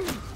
Ugh.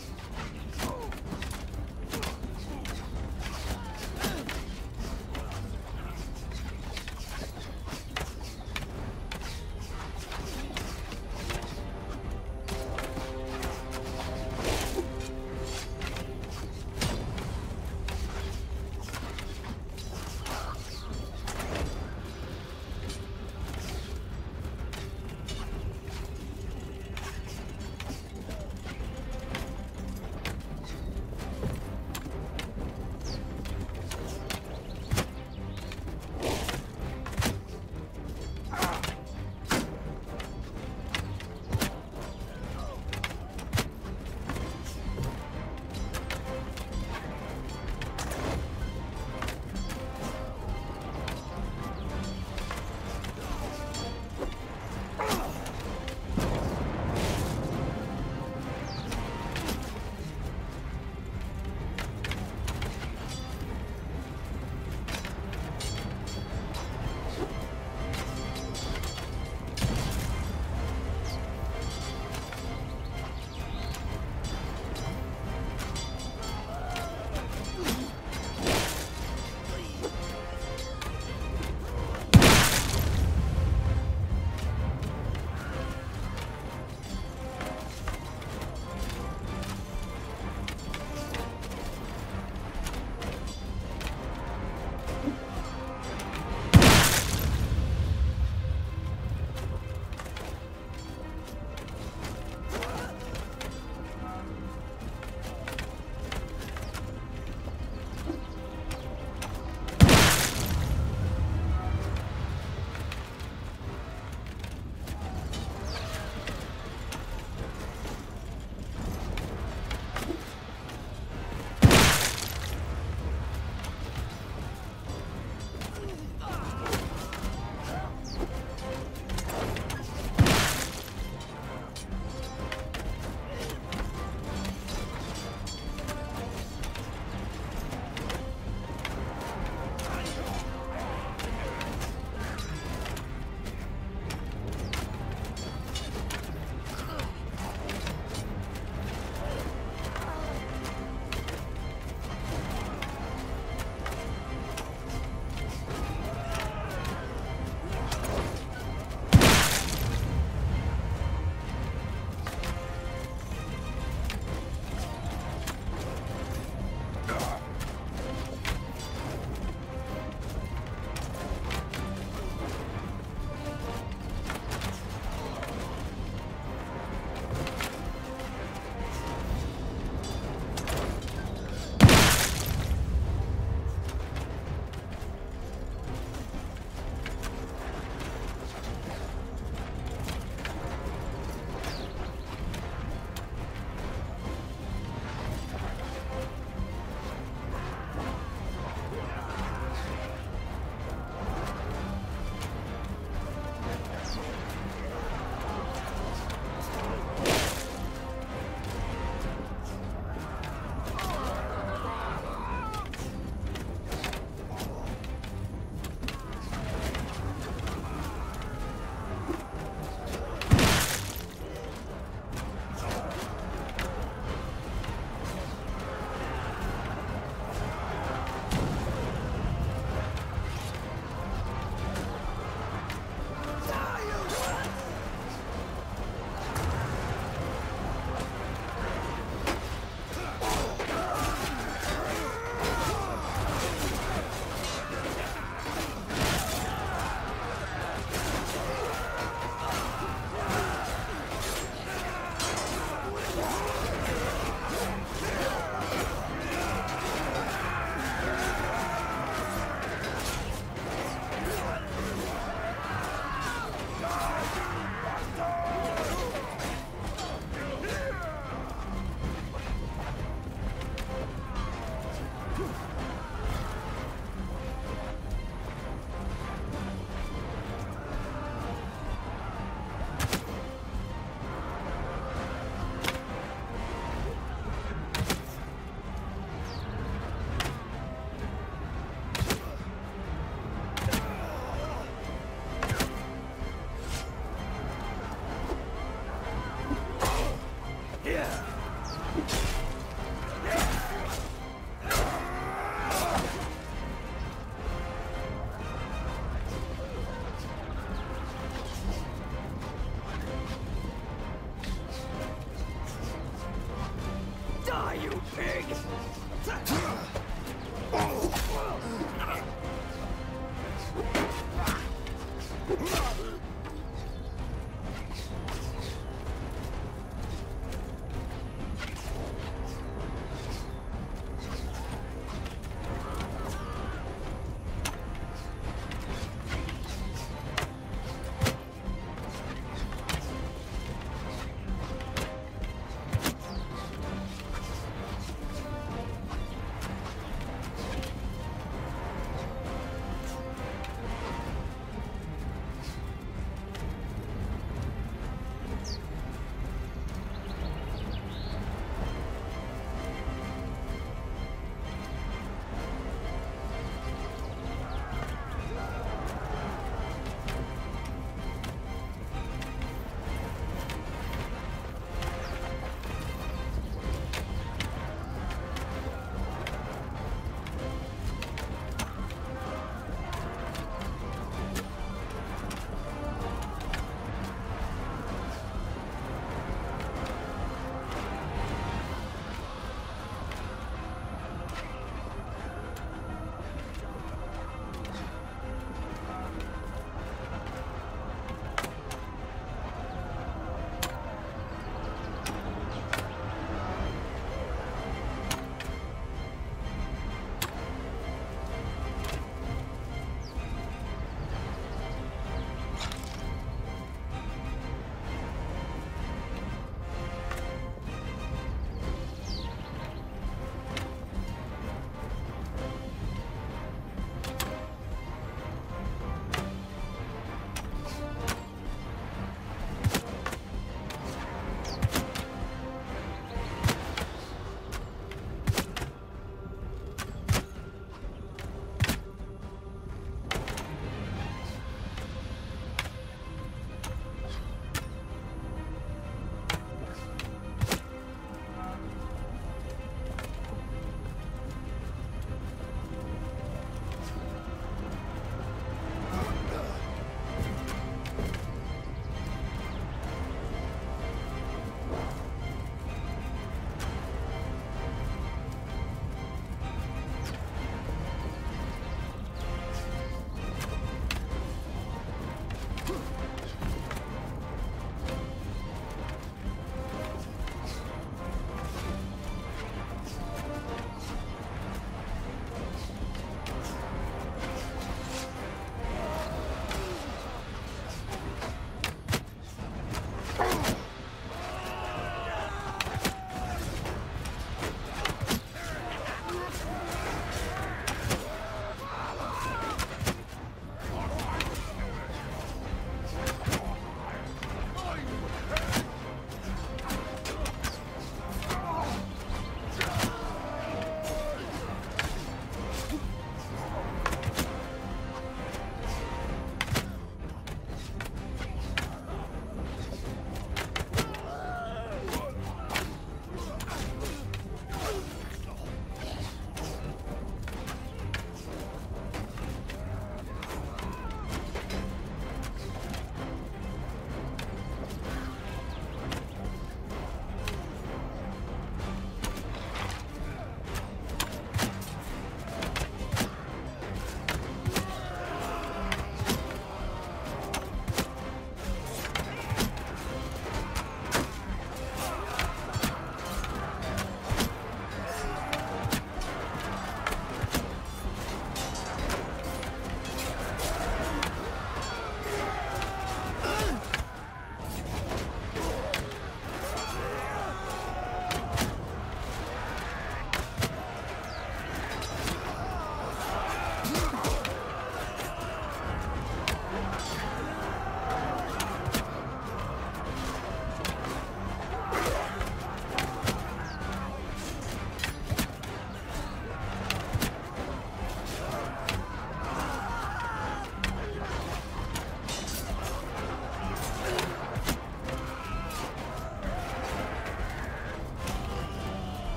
you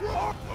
Soldier!